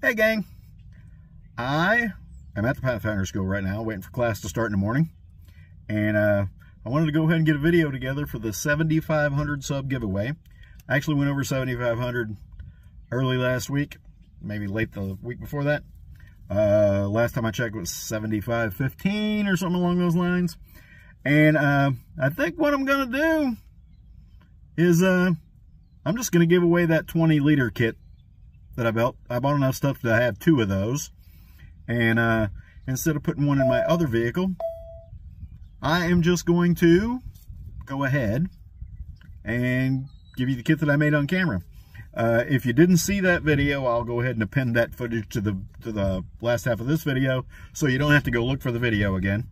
Hey gang, I am at the Pathfinder School right now, waiting for class to start in the morning. And uh, I wanted to go ahead and get a video together for the 7,500 sub giveaway. I actually went over 7,500 early last week, maybe late the week before that. Uh, last time I checked it was 7515 or something along those lines. And uh, I think what I'm to do is uh, I'm just to give away that 20 liter kit that I built. I bought enough stuff to have two of those. And uh, instead of putting one in my other vehicle, I am just going to go ahead and give you the kit that I made on camera. Uh, if you didn't see that video, I'll go ahead and append that footage to the to the last half of this video, so you don't have to go look for the video again.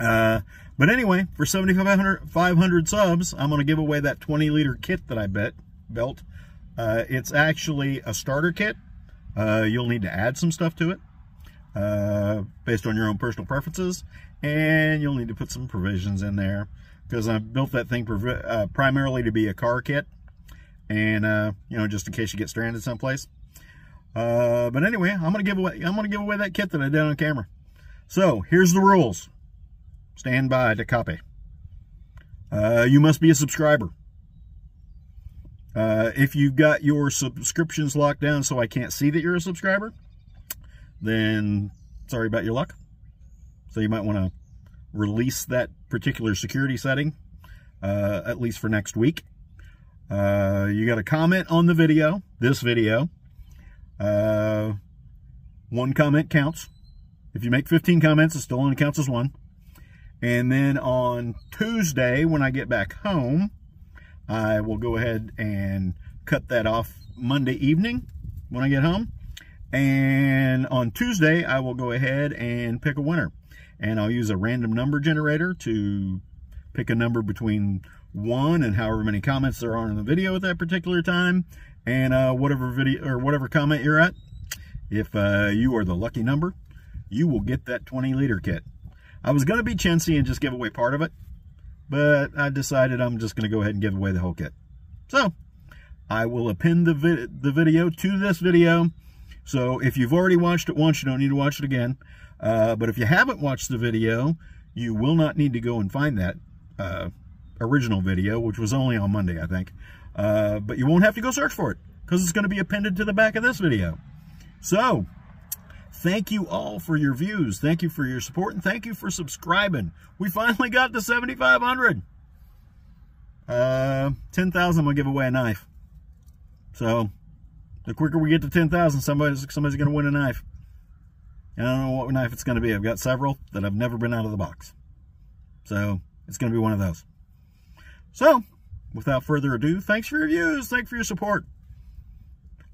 Uh, but anyway, for 7,500 500 subs, I'm going to give away that 20 liter kit that I bet, built. Uh, it's actually a starter kit. Uh, you'll need to add some stuff to it uh, based on your own personal preferences. And you'll need to put some provisions in there because I built that thing uh, primarily to be a car kit. And, uh, you know, just in case you get stranded someplace. Uh, but anyway, I'm going to give away, I'm going to give away that kit that I did on camera. So here's the rules. Stand by to copy. you must be a subscriber. Uh, if you've got your subscriptions locked down so I can't see that you're a subscriber, then sorry about your luck. So you might want to release that particular security setting, uh, at least for next week. Uh, you got to comment on the video, this video. Uh, one comment counts. If you make 15 comments, it still only counts as one. And then on Tuesday, when I get back home, I will go ahead and cut that off Monday evening when I get home. And on Tuesday, I will go ahead and pick a winner. And I'll use a random number generator to pick a number between one and however many comments there are in the video at that particular time. And uh, whatever video or whatever comment you're at, if uh, you are the lucky number, you will get that 20 liter kit. I was going to be chintzy and just give away part of it, but I decided I'm just going to go ahead and give away the whole kit. So I will append the, the video to this video. So if you've already watched it once, you don't need to watch it again. Uh, but if you haven't watched the video, you will not need to go and find that uh, original video, which was only on Monday, I think. Uh, but you won't have to go search for it because it's going to be appended to the back of this video. So Thank you all for your views. Thank you for your support, and thank you for subscribing. We finally got to 7,500. Uh, 10,000, we'll give away a knife. So, the quicker we get to 10,000, somebody's, somebody's going to win a knife. I don't know what knife it's going to be. I've got several that have never been out of the box. So, it's going to be one of those. So, without further ado, thanks for your views. Thanks for your support.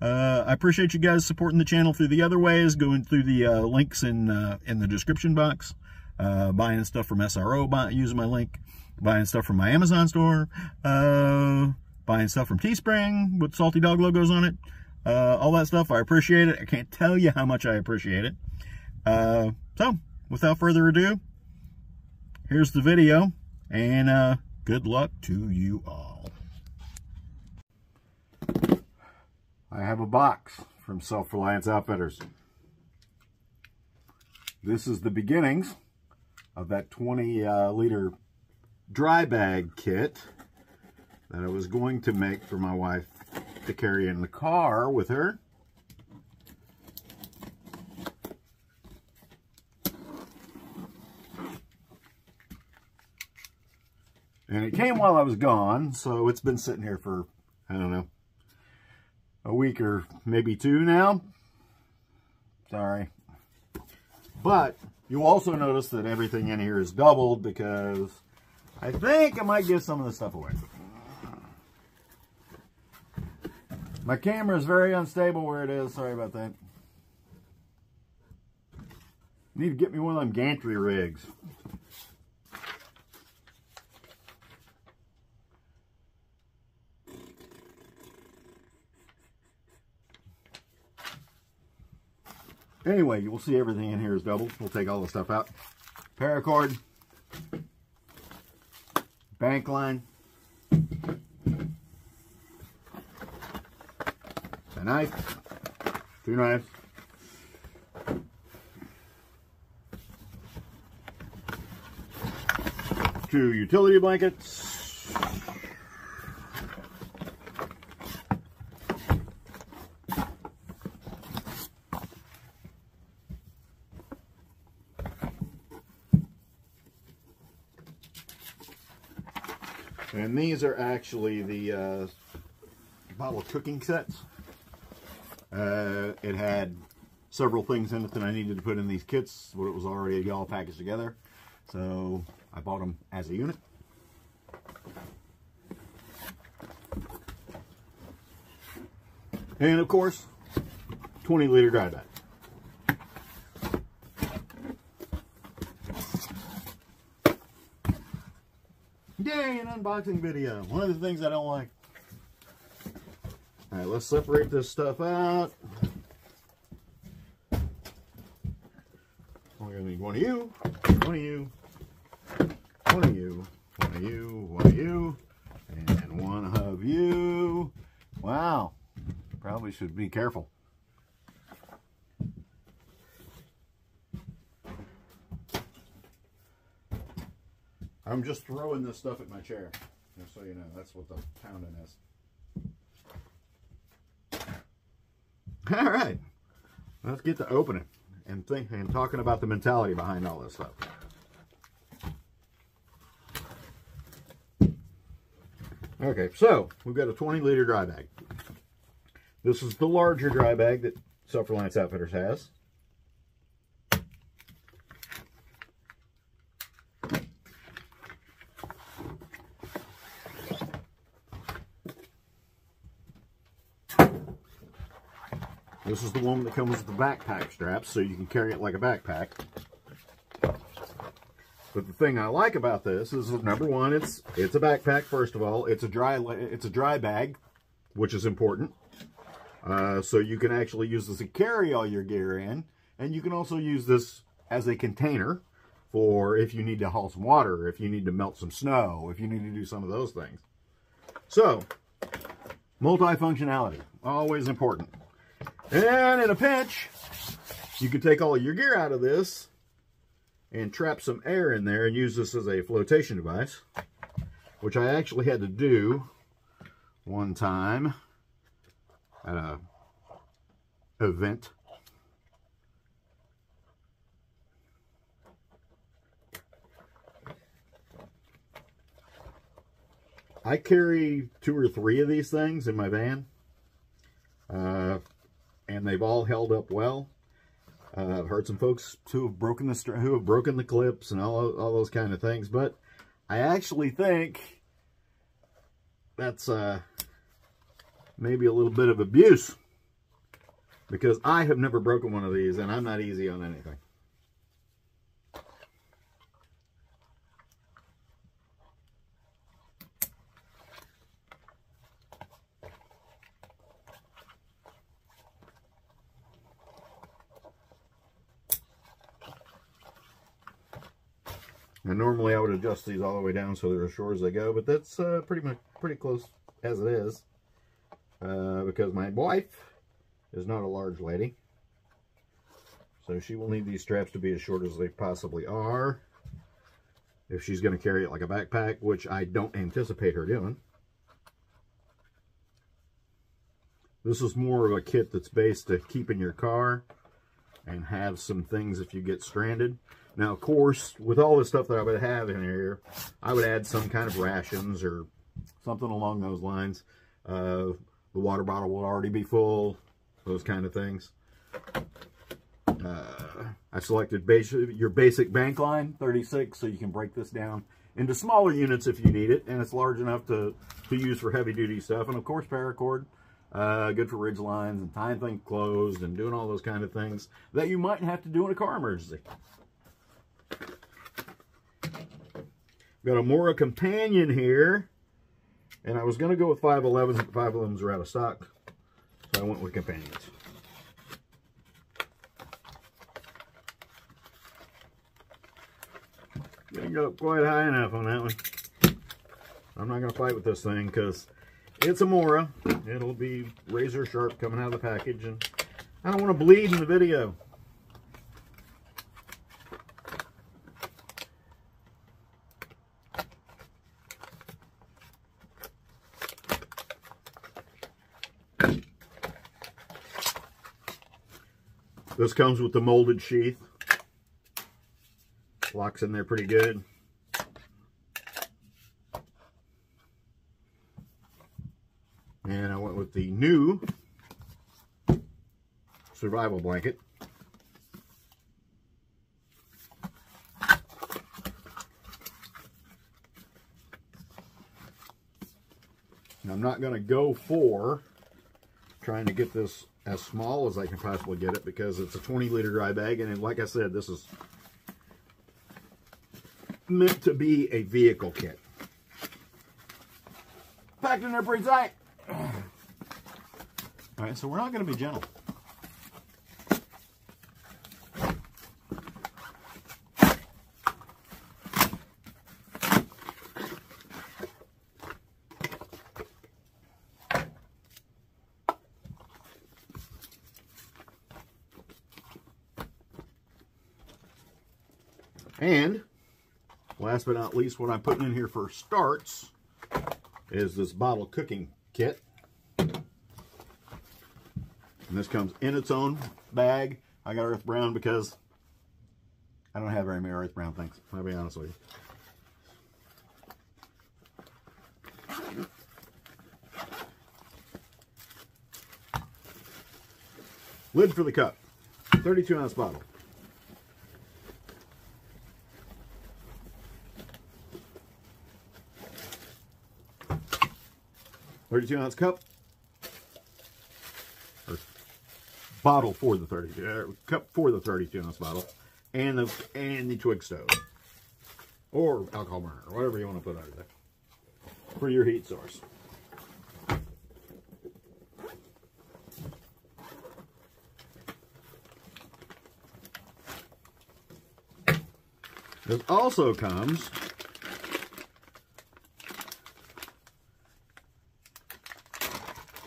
Uh, I appreciate you guys supporting the channel through the other ways, going through the uh, links in uh, in the description box, uh, buying stuff from SRO, buy, using my link, buying stuff from my Amazon store, uh, buying stuff from Teespring with Salty Dog logos on it, uh, all that stuff. I appreciate it. I can't tell you how much I appreciate it. so, without further ado, here's the video, and good luck to you all. I have a box from Self-Reliance Outfitters. This is the beginnings of that 20 uh, liter dry bag kit that I was going to make for my wife to carry in the car with her. And it came while I was gone, so it's been sitting here for, I don't know, a week or maybe two now. Sorry. But you also notice that everything in here is doubled because I think I might give some of the stuff away. My camera is very unstable where it is. Sorry about that. Need to get me one of them gantry rigs. Anyway, you'll see everything in here is double. We'll take all the stuff out. Paracord. Bank line. A knife. Two knives. Two utility blankets. And these are actually the uh, bottle cooking sets. Uh, it had several things in it that I needed to put in these kits, but it was already all packaged together. So I bought them as a unit. And of course, 20 liter dry bag. Yay, an unboxing video. One of the things I don't like. All right, let's separate this stuff out. We're gonna need one of you, one of you, one of you, one of you, one of you, and one of you. Wow, probably should be careful. I'm just throwing this stuff at my chair, just so you know. That's what the pounding is. All right, let's get to opening and think and talking about the mentality behind all this stuff. Okay, so we've got a 20 liter dry bag. This is the larger dry bag that Self Reliance Outfitters has. This is the one that comes with the backpack straps, so you can carry it like a backpack. But the thing I like about this is number one, it's it's a backpack. First of all, it's a dry it's a dry bag, which is important. Uh, so you can actually use this to carry all your gear in, and you can also use this as a container for if you need to haul some water, if you need to melt some snow, if you need to do some of those things. So, multifunctionality, always important. And in a pinch, you can take all your gear out of this and trap some air in there and use this as a flotation device, which I actually had to do one time at a event. I carry two or three of these things in my van. Uh, and they've all held up well. Uh, I've heard some folks who have broken the who have broken the clips and all all those kind of things, but I actually think that's uh, maybe a little bit of abuse because I have never broken one of these, and I'm not easy on anything. Normally I would adjust these all the way down so they're as short as they go, but that's uh, pretty much pretty close as it is. Uh, because my wife is not a large lady. So she will need these straps to be as short as they possibly are. If she's going to carry it like a backpack, which I don't anticipate her doing. This is more of a kit that's based to keep in your car and have some things if you get stranded. Now, of course, with all the stuff that I would have in here, I would add some kind of rations or something along those lines. Uh, the water bottle will already be full, those kind of things. Uh, I selected basic, your basic bank line, 36, so you can break this down into smaller units if you need it, and it's large enough to, to use for heavy-duty stuff. And, of course, paracord, uh, good for ridge lines and tying things closed and doing all those kind of things that you might have to do in a car emergency. Got a Mora Companion here. And I was going to go with 511s, but 511s are out of stock. So I went with Companions. Didn't go quite high enough on that one. I'm not going to fight with this thing because it's a Mora. It'll be razor sharp coming out of the package. And I don't want to bleed in the video. This comes with the molded sheath. Locks in there pretty good. And I went with the new survival blanket. I'm not going to go for trying to get this as small as I can possibly get it because it's a 20 liter dry bag and like I said this is meant to be a vehicle kit. Packed in there pretty tight. All right, so we're not going to be gentle. And last but not least, what I'm putting in here for starts is this bottle cooking kit. And this comes in its own bag. I got earth brown because I don't have very many earth brown things. I'll be honest with you. Lid for the cup. 32 ounce bottle. 32 ounce cup. Or bottle for the 30 uh, cup for the 32 ounce bottle and the and the twig stove or alcohol burner or whatever you want to put under there for your heat source. This also comes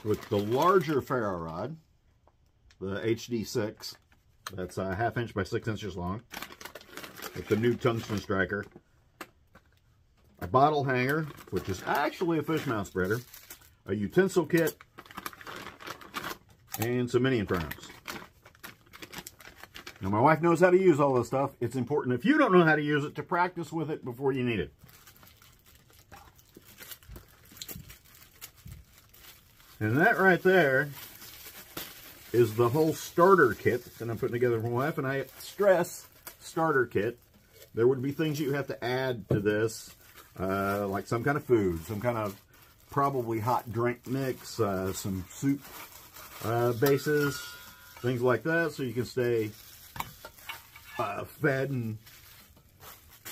with the larger ferro rod, the HD6, that's a half inch by six inches long, with the new tungsten striker, a bottle hanger, which is actually a fish mouth spreader, a utensil kit, and some mini infernos. Now, my wife knows how to use all this stuff. It's important, if you don't know how to use it, to practice with it before you need it. And that right there is the whole starter kit that I'm putting together for my wife. And I stress starter kit. There would be things you have to add to this, uh, like some kind of food, some kind of probably hot drink mix, uh, some soup uh, bases, things like that, so you can stay uh, fed and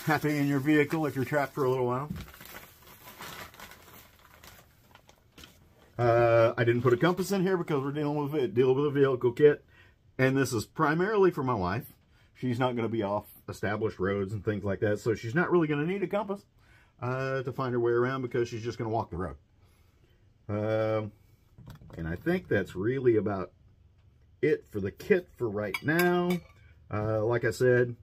happy in your vehicle if you're trapped for a little while. Uh, I didn't put a compass in here because we're dealing with it, dealing with a vehicle kit. And this is primarily for my wife. She's not going to be off established roads and things like that. So she's not really going to need a compass uh, to find her way around because she's just going to walk the road. Um, and I think that's really about it for the kit for right now. Uh, like I said,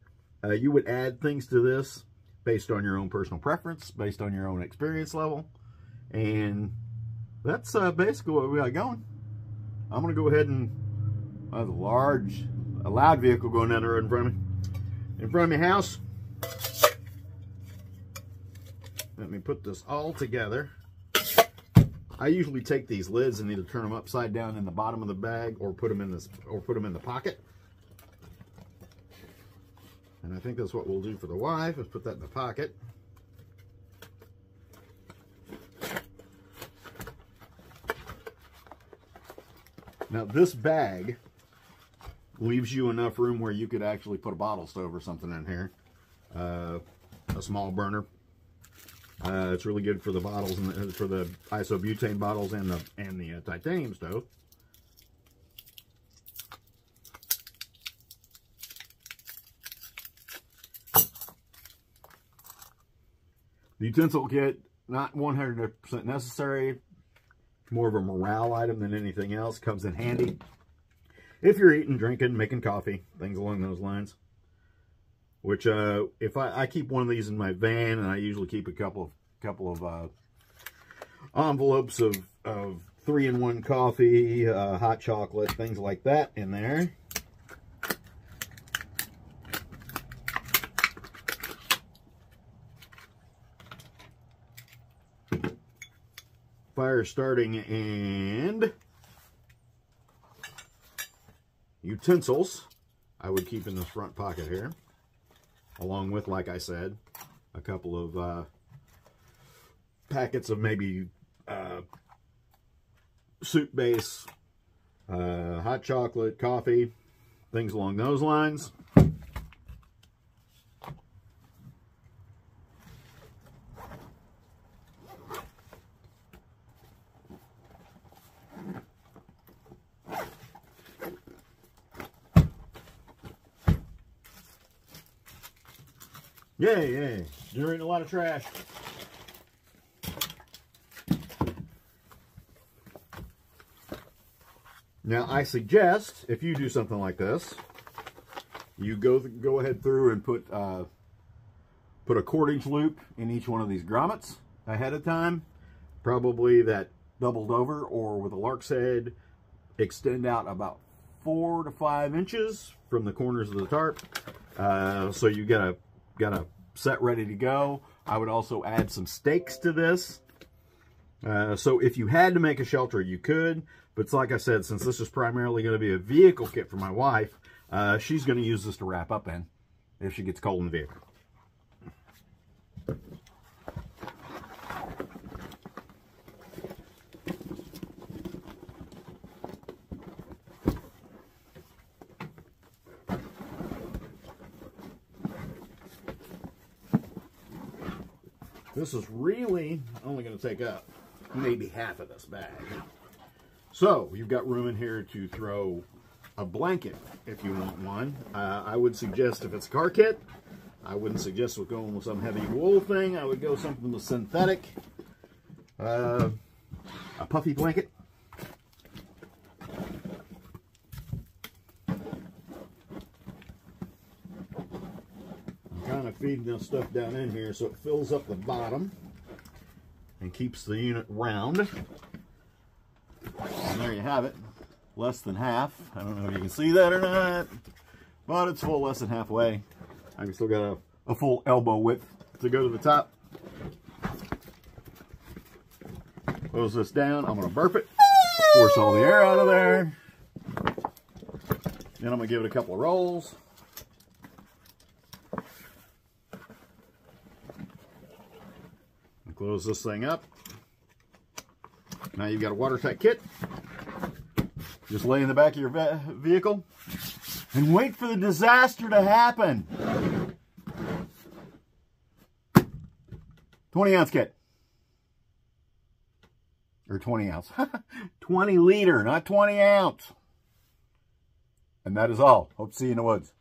uh, you would add things to this based on your own personal preference, based on your own experience level. And that's uh, basically what we got going. I'm going to go ahead and I have a large, a loud vehicle going down the road in front of me. In front of my house. Let me put this all together. I usually take these lids and either turn them upside down in the bottom of the bag or put them in this or put them in the pocket. And I think that's what we'll do for the wife is put that in the pocket. Now this bag leaves you enough room where you could actually put a bottle stove or something in here. Uh, a small burner. Uh, it's really good for the bottles and the, for the isobutane bottles and the and the uh, titanium stove. The utensil kit, not 100% necessary more of a morale item than anything else. Comes in handy if you're eating, drinking, making coffee, things along those lines. Which, uh, if I, I keep one of these in my van, and I usually keep a couple of couple of uh, envelopes of, of three-in-one coffee, uh, hot chocolate, things like that in there. Fire starting and utensils I would keep in this front pocket here along with like I said a couple of uh, packets of maybe uh, soup base uh, hot chocolate coffee things along those lines Yay, yay. Generating a lot of trash. Now, I suggest if you do something like this, you go go ahead through and put uh, put a cordage loop in each one of these grommets ahead of time. Probably that doubled over or with a lark's head, extend out about four to five inches from the corners of the tarp. Uh, so you got a got a set ready to go. I would also add some stakes to this. Uh, so if you had to make a shelter, you could. But it's like I said, since this is primarily going to be a vehicle kit for my wife, uh, she's going to use this to wrap up in if she gets cold in the vehicle. This is really only going to take up maybe half of this bag. So you've got room in here to throw a blanket if you want one. Uh, I would suggest if it's a car kit, I wouldn't suggest with going with some heavy wool thing. I would go something with synthetic. Uh, a puffy blanket. Kind of feeding this stuff down in here so it fills up the bottom and keeps the unit round. And there you have it. Less than half. I don't know if you can see that or not, but it's full less than halfway. I've still got a, a full elbow width to go to the top. Close this down. I'm going to burp it. Force all the air out of there. Then I'm going to give it a couple of rolls. Close this thing up. Now you've got a watertight kit. Just lay in the back of your vehicle and wait for the disaster to happen. 20 ounce kit. Or 20 ounce. 20 liter, not 20 ounce. And that is all. Hope to see you in the woods.